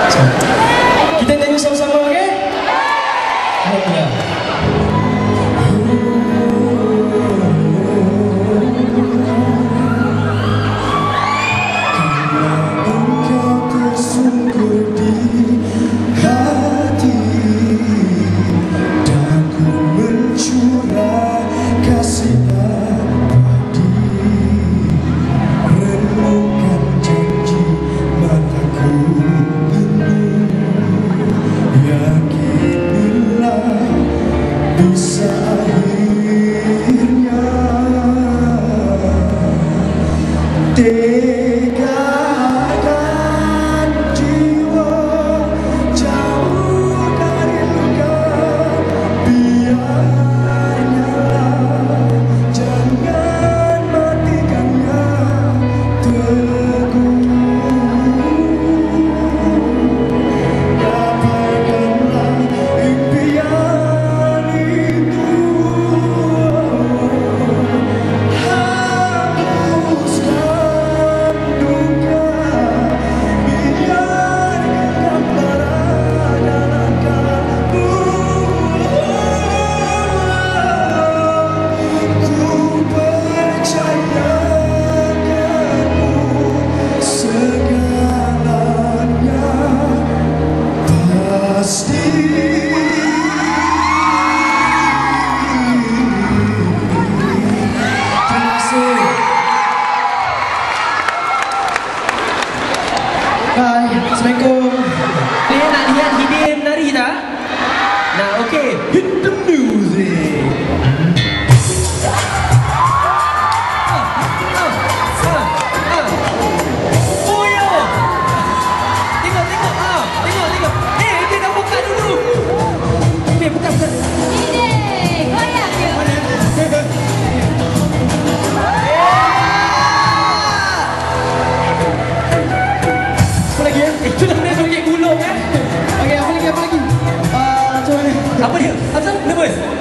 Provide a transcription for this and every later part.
嗯 Hai, Assalamualaikum. Dia nak lihat Hidin nari tak? Nah, okey. Hit the music.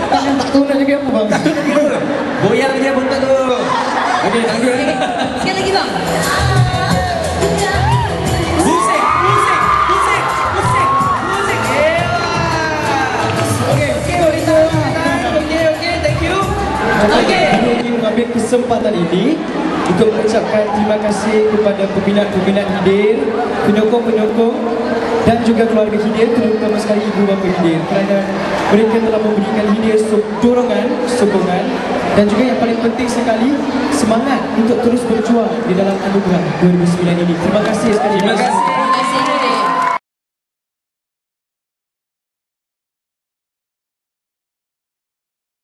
Tak, tak tahu nak joget apa bang. Tak. Goyang dia pun tak tahu. Okey, tak ada. Sekali lagi bang. Musik, musik, musik, musik, musik. Elah. Okey, Okey, kita Okey, okey, thank you. Okey, Okey. kami ingin mengambil kesempatan ini untuk mengucapkan terima kasih kepada peminat-peminat Hidir, penyokong-penyokong dan juga keluarga Hidir, terutama sekali ibu bapa Hidir kerana mereka telah memberikan So- dorongan, sokongan dan juga yang paling penting sekali semangat untuk terus berjuang di dalam anugerah 2009 ini. Terima kasih sekali. Terima kasih.